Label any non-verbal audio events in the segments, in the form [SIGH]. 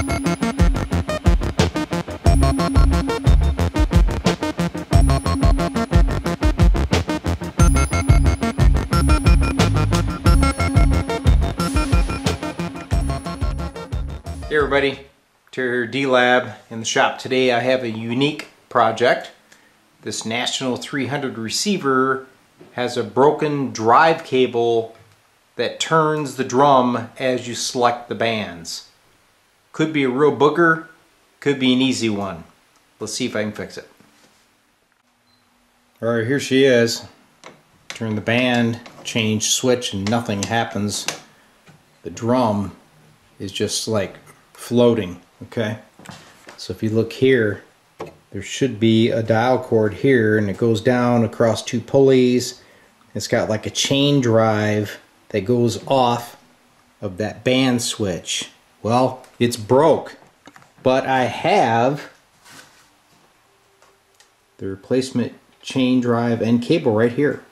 Hey everybody, Terry D-Lab in the shop. Today I have a unique project. This National 300 receiver has a broken drive cable that turns the drum as you select the bands. Could be a real booger, could be an easy one. Let's see if I can fix it. Alright, here she is. Turn the band, change switch, and nothing happens. The drum is just like floating, okay? So if you look here, there should be a dial cord here and it goes down across two pulleys. It's got like a chain drive that goes off of that band switch. Well, it's broke, but I have the replacement chain drive and cable right here.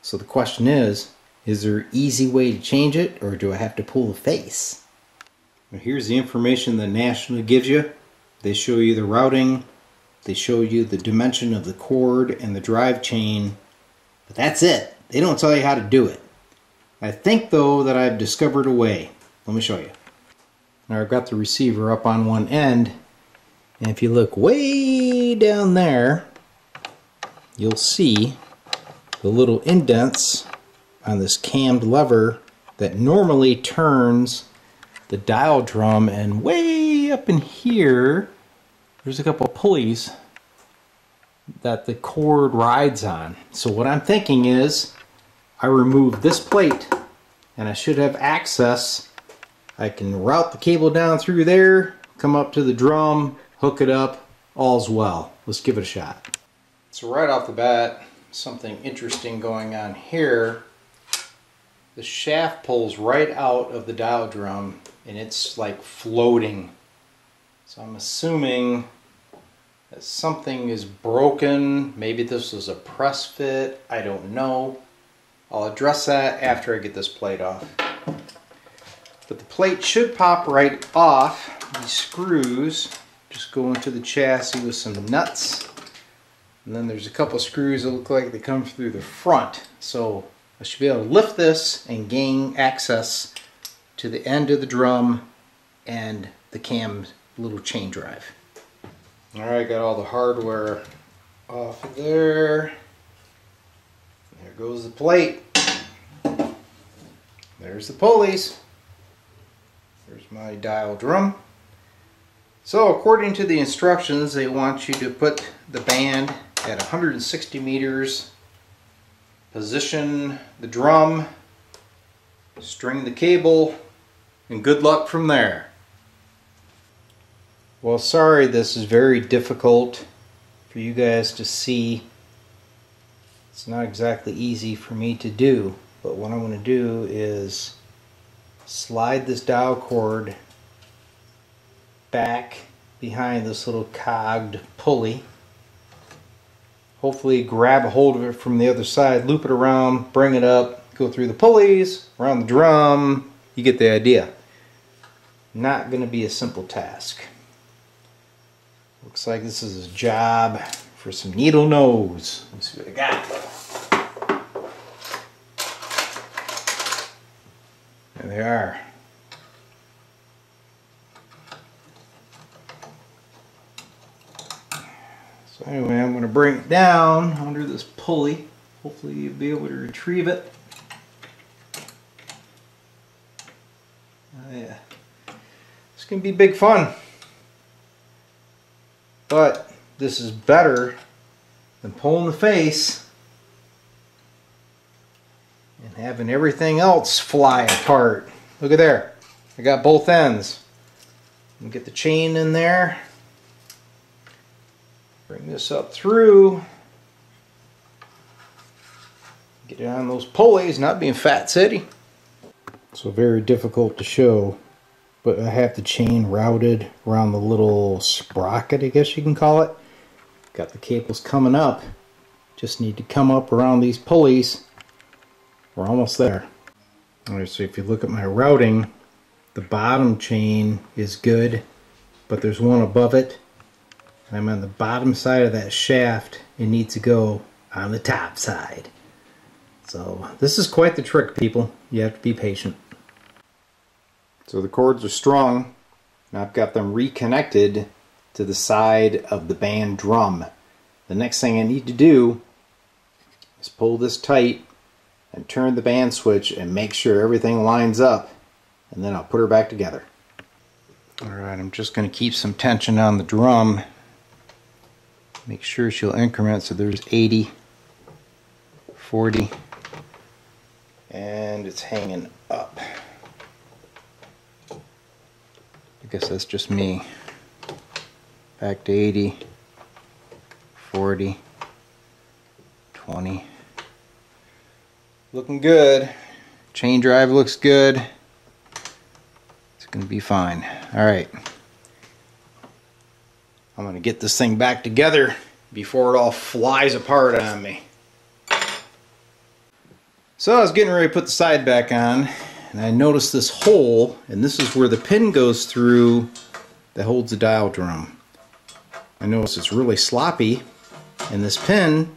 So the question is, is there an easy way to change it or do I have to pull the face? here's the information that National gives you. They show you the routing, they show you the dimension of the cord and the drive chain, but that's it. They don't tell you how to do it. I think though that I've discovered a way. Let me show you. I've got the receiver up on one end, and if you look way down there, you'll see the little indents on this cammed lever that normally turns the dial drum and way up in here there's a couple pulleys that the cord rides on. So what I'm thinking is I remove this plate and I should have access. I can route the cable down through there, come up to the drum, hook it up, all's well. Let's give it a shot. So right off the bat, something interesting going on here. The shaft pulls right out of the dial drum and it's like floating. So I'm assuming that something is broken. Maybe this was a press fit. I don't know. I'll address that after I get this plate off. But the plate should pop right off. These screws just go into the chassis with some nuts. And then there's a couple screws that look like they come through the front. So I should be able to lift this and gain access to the end of the drum and the cam little chain drive. Alright, got all the hardware off of there. There goes the plate. There's the pulleys. There's my dial drum. So according to the instructions, they want you to put the band at 160 meters, position the drum, string the cable, and good luck from there. Well, sorry this is very difficult for you guys to see. It's not exactly easy for me to do, but what I'm going to do is slide this dial cord back behind this little cogged pulley. Hopefully grab a hold of it from the other side, loop it around, bring it up, go through the pulleys, around the drum, you get the idea. Not going to be a simple task. Looks like this is a job for some needle nose. Let's see what I got. They are. So anyway, I'm going to bring it down under this pulley. Hopefully you'll be able to retrieve it. Oh yeah. Going to be big fun. But this is better than pulling the face having everything else fly apart. Look at there. I got both ends. Get the chain in there. Bring this up through. Get it on those pulleys, not being fat city. So very difficult to show but I have the chain routed around the little sprocket I guess you can call it got the cables coming up just need to come up around these pulleys we're almost there alright so if you look at my routing the bottom chain is good but there's one above it. And I'm on the bottom side of that shaft. It needs to go on the top side. So this is quite the trick, people. You have to be patient. So the cords are strung. and I've got them reconnected to the side of the band drum. The next thing I need to do is pull this tight and turn the band switch and make sure everything lines up and then I'll put her back together. Alright, I'm just going to keep some tension on the drum. Make sure she'll increment so there's 80, 40, and it's hanging up. I guess that's just me. Back to 80, 40, 20. Looking good. Chain drive looks good. It's going to be fine. All right. I'm going to get this thing back together before it all flies apart on me. So I was getting ready to put the side back on and I noticed this hole and this is where the pin goes through that holds the dial drum. I noticed it's really sloppy and this pin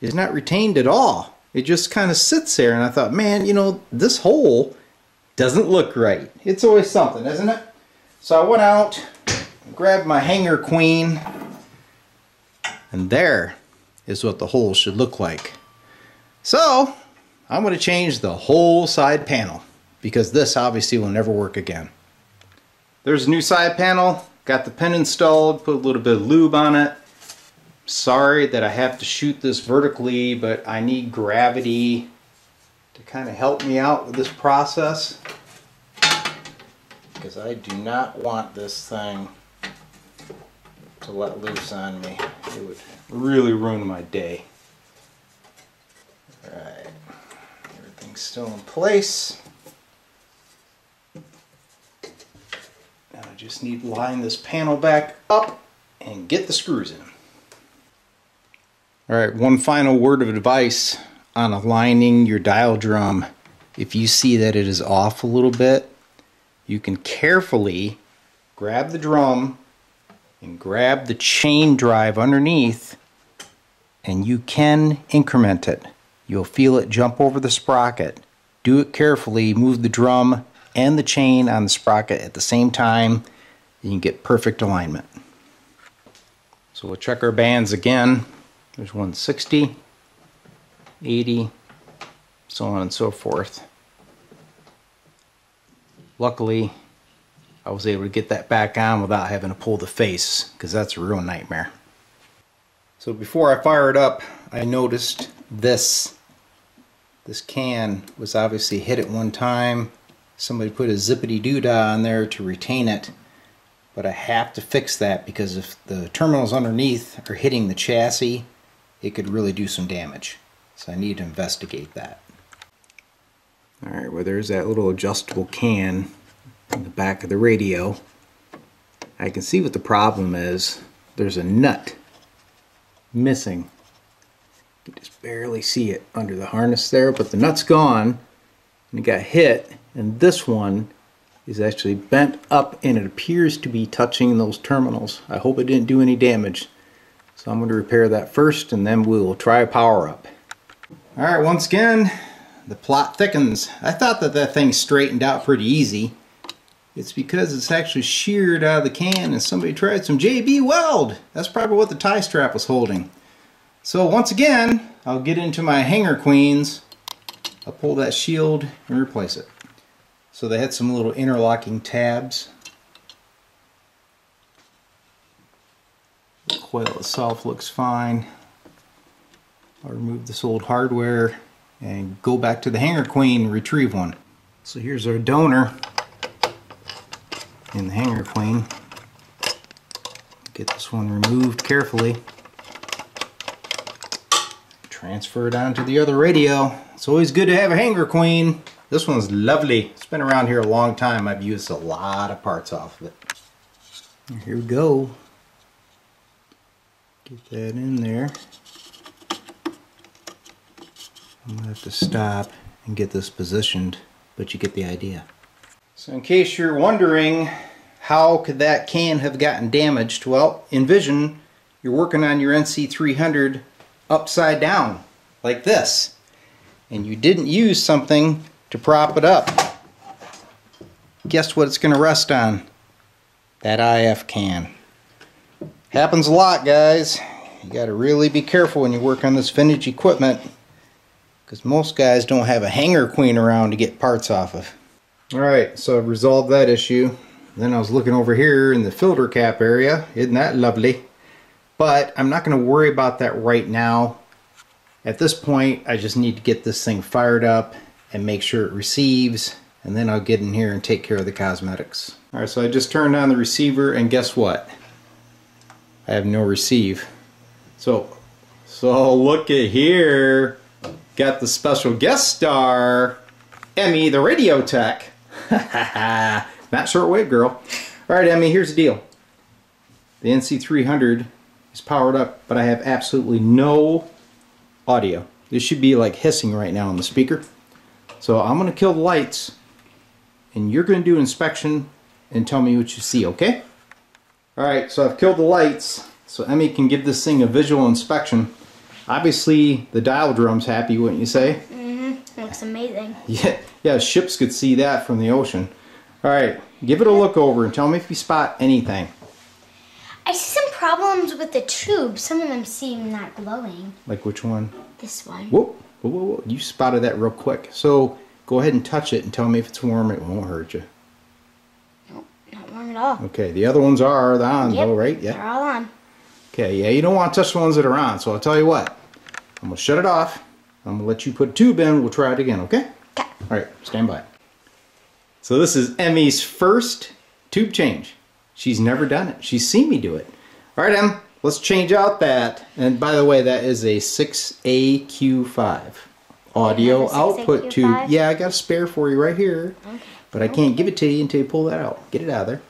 is not retained at all. It just kind of sits there and I thought, man, you know, this hole doesn't look right. It's always something, isn't it? So I went out, grabbed my hanger queen, and there is what the hole should look like. So I'm going to change the whole side panel because this obviously will never work again. There's a new side panel, got the pin installed, put a little bit of lube on it. Sorry that I have to shoot this vertically, but I need gravity to kind of help me out with this process because I do not want this thing to let loose on me. It would really ruin my day. Alright, everything's still in place. Now I just need to line this panel back up and get the screws in. Alright, one final word of advice on aligning your dial drum. If you see that it is off a little bit, you can carefully grab the drum and grab the chain drive underneath and you can increment it. You'll feel it jump over the sprocket. Do it carefully, move the drum and the chain on the sprocket at the same time and you get perfect alignment. So we'll check our bands again. There's 160, 80, so on and so forth. Luckily, I was able to get that back on without having to pull the face, because that's a real nightmare. So before I fire it up, I noticed this. This can was obviously hit at one time. Somebody put a zippity doodah on there to retain it. But I have to fix that because if the terminals underneath are hitting the chassis, it could really do some damage. So I need to investigate that. Alright, well there's that little adjustable can in the back of the radio. I can see what the problem is. There's a nut missing. You just barely see it under the harness there, but the nut's gone and it got hit and this one is actually bent up and it appears to be touching those terminals. I hope it didn't do any damage. So I'm going to repair that first and then we will try power up. Alright, once again, the plot thickens. I thought that that thing straightened out pretty easy. It's because it's actually sheared out of the can and somebody tried some JB Weld. That's probably what the tie strap was holding. So once again, I'll get into my hanger queens. I'll pull that shield and replace it. So they had some little interlocking tabs. The coil itself looks fine. I'll remove this old hardware and go back to the hanger queen and retrieve one. So here's our donor in the hanger queen. Get this one removed carefully. Transfer it onto the other radio. It's always good to have a hanger queen. This one's lovely. It's been around here a long time. I've used a lot of parts off of it. Here we go. Get that in there. I'm going to have to stop and get this positioned, but you get the idea. So in case you're wondering how could that can have gotten damaged? Well, envision you're working on your NC300 upside down, like this. And you didn't use something to prop it up. Guess what it's going to rest on? That IF can. Happens a lot, guys. You got to really be careful when you work on this vintage equipment because most guys don't have a hanger queen around to get parts off of. Alright, so I've resolved that issue. Then I was looking over here in the filter cap area. Isn't that lovely? But I'm not going to worry about that right now. At this point, I just need to get this thing fired up and make sure it receives. And then I'll get in here and take care of the cosmetics. Alright, so I just turned on the receiver and guess what? I have no receive. So, so look at here. Got the special guest star, Emmy the radio tech. [LAUGHS] Not shortwave girl. Alright Emmy, here's the deal. The NC300 is powered up, but I have absolutely no audio. This should be like hissing right now on the speaker. So I'm going to kill the lights, and you're going to do an inspection and tell me what you see, okay? Alright, so I've killed the lights, so Emmy can give this thing a visual inspection. Obviously, the dial drum's happy, wouldn't you say? Mm-hmm. Looks amazing. [LAUGHS] Yeah, yeah, ships could see that from the ocean. Alright, give it a look over and tell me if you spot anything. I see some problems with the tube. Some of them seem not glowing. Like which one? This one. Whoa, whoa, whoa, whoa. You spotted that real quick. So go ahead and touch it and tell me if it's warm. It won't hurt you. Warm at all. Okay, the other ones are on Yep, though, right? Yeah. They're all on. Okay, yeah, you don't want to touch the ones that are on. So I'll tell you what. I'm going to shut it off. I'm going to let you put a tube in. We'll try it again, okay? Okay. All right, stand by. So this is Emmy's first tube change. She's never done it. She's seen me do it. All right, Em, let's change out that. And by the way, that is a 6AQ5 audio You have a output 6AQ5? tube. Yeah, I got a spare for you right here. Okay. But I can't give it to you until you pull that out. Get it out of there.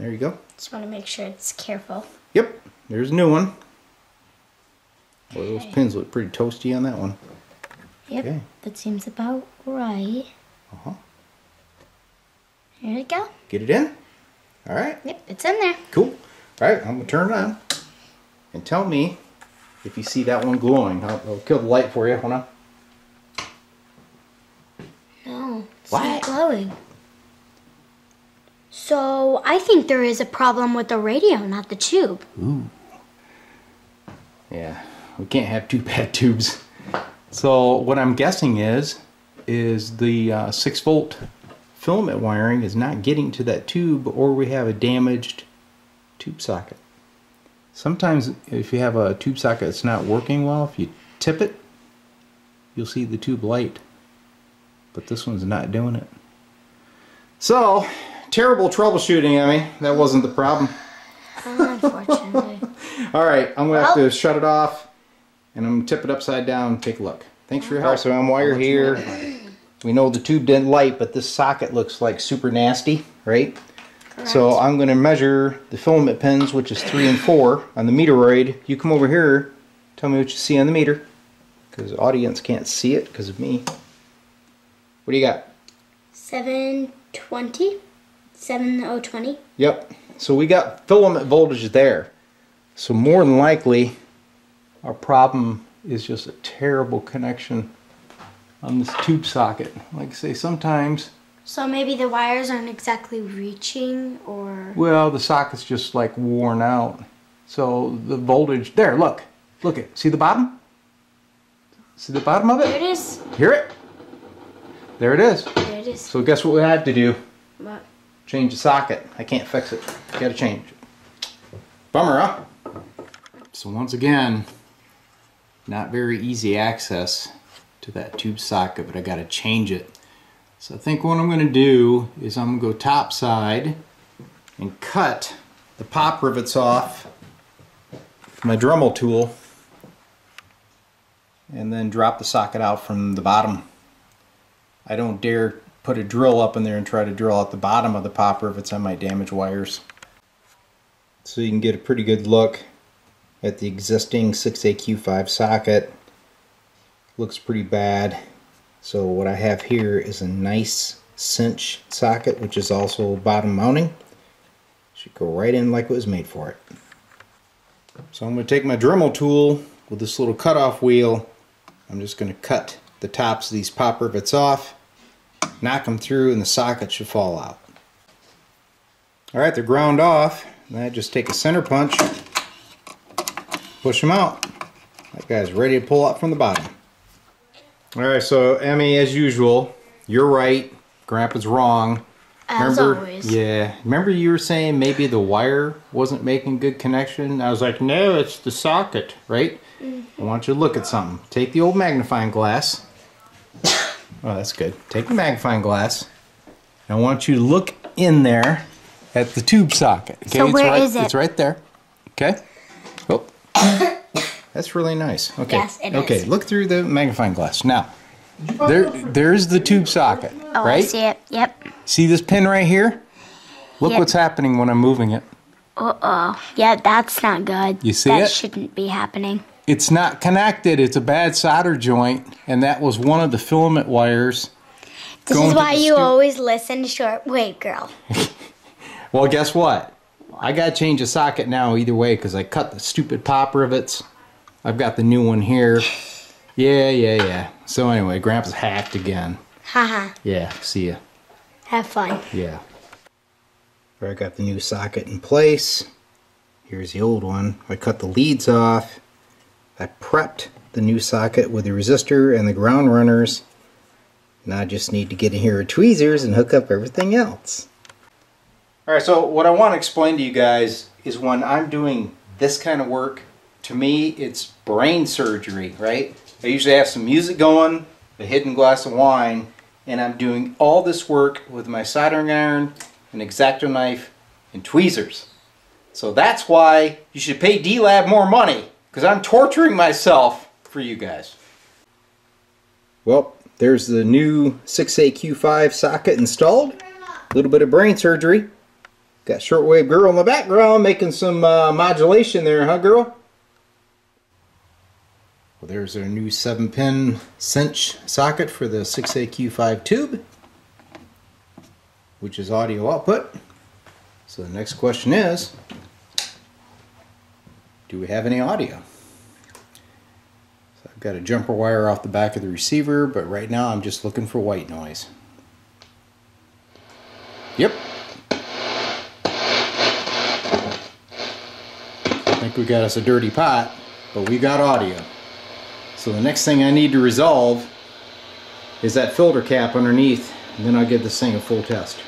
There you go. Just want to make sure it's careful. Yep, there's a new one. Boy, those Okay. pins look pretty toasty on that one. Yep. Okay. That seems about right. Uh-huh. Here we go. Get it in. All right. Yep, it's in there. Cool. All right, I'm gonna turn it on, and tell me if you see that one glowing. I'll, I'll kill the light for you. Hold on. No, it's What? not glowing. So I think there is a problem with the radio, not the tube. Ooh. Yeah, we can't have two [LAUGHS] bad tubes. So what I'm guessing is, is the uh, six volt filament wiring is not getting to that tube, or we have a damaged tube socket. Sometimes if you have a tube socket that's not working well, if you tip it, you'll see the tube light. But this one's not doing it. So, terrible troubleshooting, Emmy. That wasn't the problem. Unfortunately. [LAUGHS] All right, I'm gonna have to shut it off, and I'm gonna tip it upside down. and Take a look. Thanks for your help. so while you're here. We know the tube didn't light, but this socket looks like super nasty, right? So I'm gonna measure the filament pins, which is three and four, on the meteroid. You come over here, tell me what you see on the meter, because the audience can't see it because of me. What do you got? 720? 7020? Yep. So we got filament voltage there. So more than likely, our problem is just a terrible connection on this tube socket. Like I say, sometimes, So maybe the wires aren't exactly reaching or. well, the socket's just like worn out. So the voltage, there, look, look at it. See the bottom? See the bottom of it? There it? is. Hear it? There it is. There it is. So guess what we have to do? What? Change the socket. I can't fix it. Gotta change it. Bummer, huh? So once again, not very easy access to that tube socket, but I gotta change it. So I think what I'm gonna do is I'm gonna go top side and cut the pop rivets off my Dremel tool and then drop the socket out from the bottom. I don't dare put a drill up in there and try to drill out the bottom of the popper if it's I might damage wires. So you can get a pretty good look at the existing 6AQ5 socket. Looks pretty bad. So what I have here is a nice cinch socket, which is also bottom mounting. Should go right in like it was made for it. So I'm going to take my Dremel tool with this little cutoff wheel. I'm just going to cut the tops of these pop rivets off, knock them through, and the socket should fall out. Alright, they're ground off. Then I just take a center punch, push them out. That guy's ready to pull out from the bottom. Alright, so Emmy, as usual, you're right. Grandpa's wrong. As remember, always. Yeah. Remember you were saying maybe the wire wasn't making good connection? I was like, no, it's the socket, right? Mm-hmm. I want you to look at something. Take the old magnifying glass. Oh, that's good. Take the magnifying glass. I want you to look in there at the tube socket. Okay, So it's where right, is it? It's right there. Okay. Oh. [COUGHS] That's really nice. Okay. Yes, it okay, is. look through the magnifying glass. Now, there, there's the tube socket, Oh, right? I see it. Yep. See this pin right here? Look Yep. what's happening when I'm moving it. Uh oh. Yeah, that's not good. You see that it? shouldn't be happening. It's not connected. It's a bad solder joint, and that was one of the filament wires. This is why you always listen to short wave girl. [LAUGHS] Well, guess what? I got to change the socket now either way because I cut the stupid pop rivets. I've got the new one here. [SIGHS] Yeah, yeah, yeah. So anyway, Grandpa's hacked again. Haha. Yeah, see ya. Have fun. Yeah. I got the new socket in place. Here's the old one. I cut the leads off. I prepped the new socket with the resistor and the ground runners. Now I just need to get in here with tweezers and hook up everything else. Alright, so what I want to explain to you guys is when I'm doing this kind of work, to me it's brain surgery, right? I usually have some music going, a hidden glass of wine, and I'm doing all this work with my soldering iron, an X-Acto knife, and tweezers. So that's why you should pay D-Lab more money, because I'm torturing myself for you guys. Well, there's the new 6AQ5 socket installed. A little bit of brain surgery. Got shortwave girl in the background making some uh, modulation there, huh, girl? Well, there's our new 7-pin cinch socket for the 6AQ5 tube, which is audio output. So the next question is, do we have any audio? So I've got a jumper wire off the back of the receiver, but right now I'm just looking for white noise. Yep. I think we got us a dirty pot, but we got audio. So the next thing I need to resolve is that filter cap underneath, and then I'll give this thing a full test.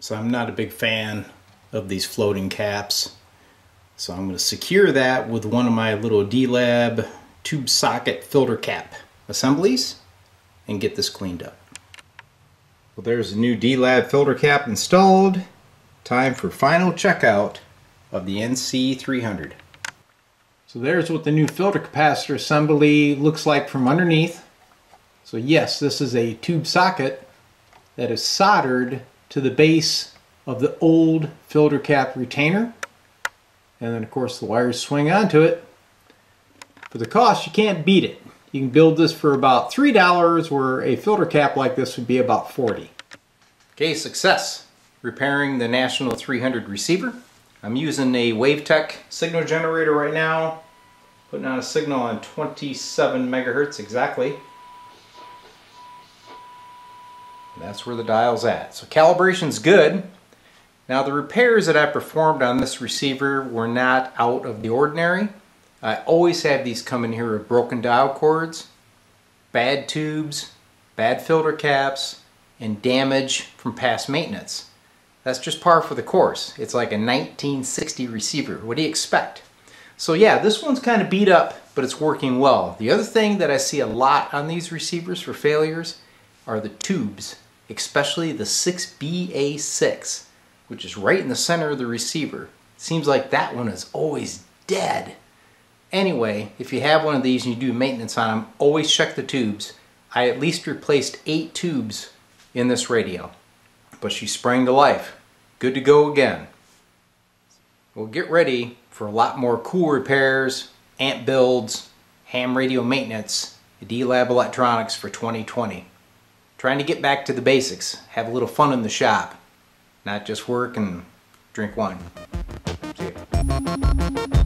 So I'm not a big fan of these floating caps. So I'm going to secure that with one of my little D-Lab tube socket filter cap assemblies and get this cleaned up. Well, there's a new D-Lab filter cap installed. Time for final checkout of the NC300. So there's what the new filter capacitor assembly looks like from underneath. So yes, this is a tube socket that is soldered to the base of the old filter cap retainer. And then of course the wires swing onto it. For the cost, you can't beat it. You can build this for about $3 where a filter cap like this would be about 40 Okay, success. Repairing the National 300 receiver. I'm using a Wavetek signal generator right now. Putting out a signal on 27 megahertz exactly. That's where the dial's at. So calibration's good. Now the repairs that I performed on this receiver were not out of the ordinary. I always have these come in here with broken dial cords, bad tubes, bad filter caps, and damage from past maintenance. That's just par for the course. It's like a 1960 receiver. What do you expect? So yeah, this one's kind of beat up, but it's working well. The other thing that I see a lot on these receivers for failures are the tubes, especially the 6BA6, which is right in the center of the receiver. Seems like that one is always dead. Anyway, if you have one of these and you do maintenance on them, always check the tubes. I at least replaced eight tubes in this radio, but she sprang to life. Good to go again. We'll get ready for a lot more cool repairs, amp builds, ham radio maintenance, D-Lab Electronics for 2020. trying to get back to the basics, have a little fun in the shop, not just work and drink wine. See ya.